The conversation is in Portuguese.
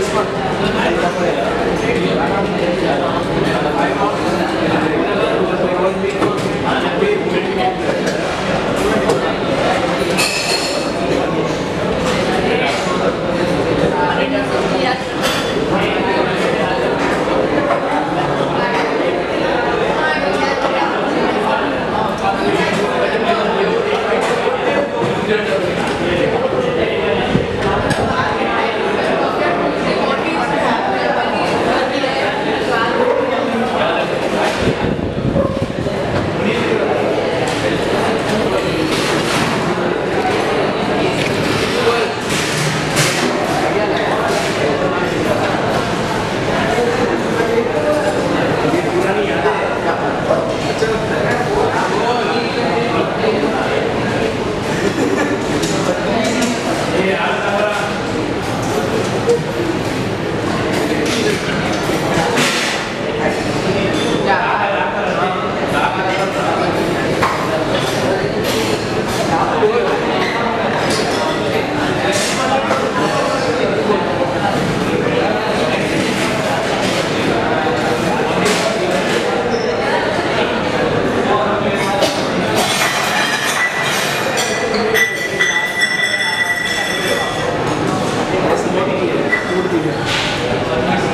this one. brilha.